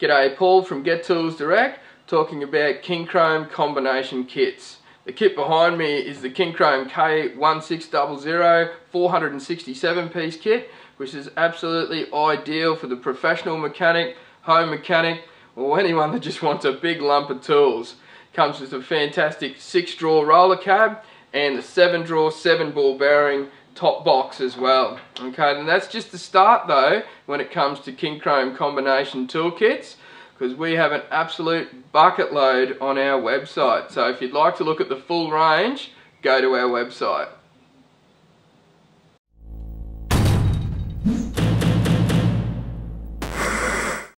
G'day, Paul from Get Tools Direct, talking about Kincrome combination kits. The kit behind me is the Kincrome K1600 467 piece kit, which is absolutely ideal for the professional mechanic, home mechanic, or anyone that just wants a big lump of tools. Comes with a fantastic 6 drawer roller cab and the 7 drawer 7 ball bearing top box as well. Okay, and that's just the start though when it comes to Kincrome combination toolkits because we have an absolute bucket load on our website. So if you'd like to look at the full range, go to our website.